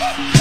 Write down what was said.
Woo!